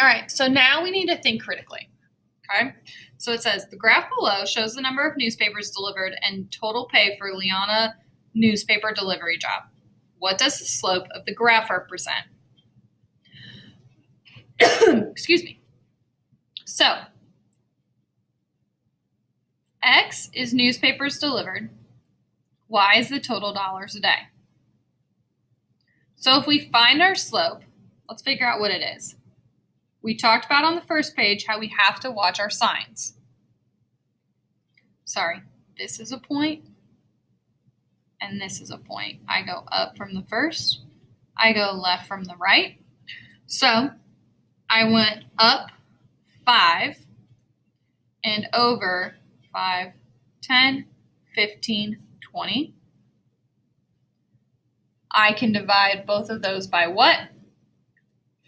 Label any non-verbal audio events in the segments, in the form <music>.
All right, so now we need to think critically. Okay, so it says the graph below shows the number of newspapers delivered and total pay for Liana newspaper delivery job. What does the slope of the graph represent? <coughs> Excuse me. So, X is newspapers delivered, Y is the total dollars a day. So if we find our slope, let's figure out what it is. We talked about on the first page how we have to watch our signs. Sorry, this is a point, and this is a point. I go up from the first, I go left from the right. So I went up 5 and over 5, 10, 15, 20. I can divide both of those by what?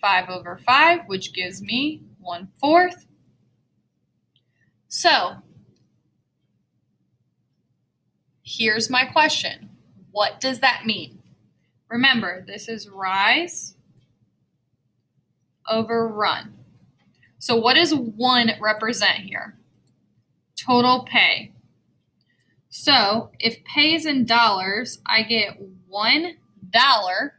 5 over 5, which gives me 1 fourth. So, here's my question. What does that mean? Remember, this is rise over run. So what does 1 represent here? Total pay. So if pay is in dollars, I get $1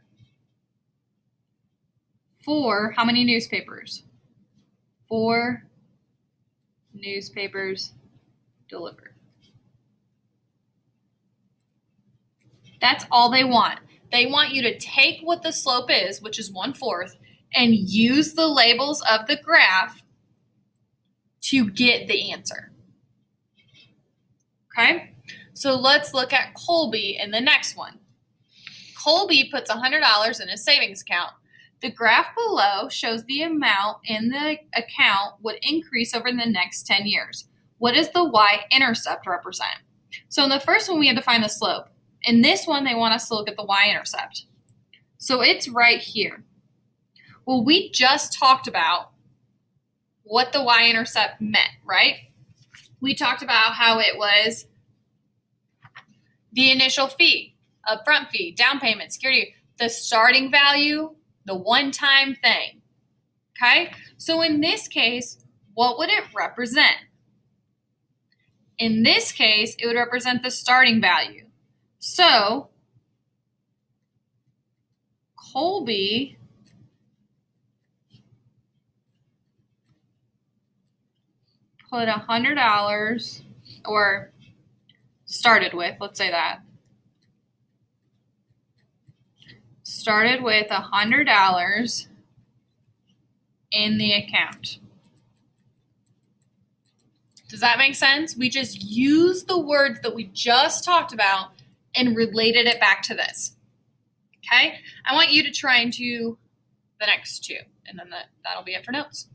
for how many newspapers? Four newspapers delivered. That's all they want. They want you to take what the slope is, which is one fourth, and use the labels of the graph to get the answer. Okay, so let's look at Colby in the next one. Colby puts $100 in his savings account. The graph below shows the amount in the account would increase over the next 10 years. What does the y-intercept represent? So in the first one, we had to find the slope. In this one, they want us to look at the y-intercept. So it's right here. Well, we just talked about what the y-intercept meant, right? We talked about how it was the initial fee, upfront fee, down payment, security, the starting value, the one-time thing. Okay? So in this case, what would it represent? In this case, it would represent the starting value. So Colby put a hundred dollars or started with, let's say that. Started with a hundred dollars in the account. Does that make sense? We just used the words that we just talked about and related it back to this. Okay? I want you to try and do the next two, and then that, that'll be it for notes.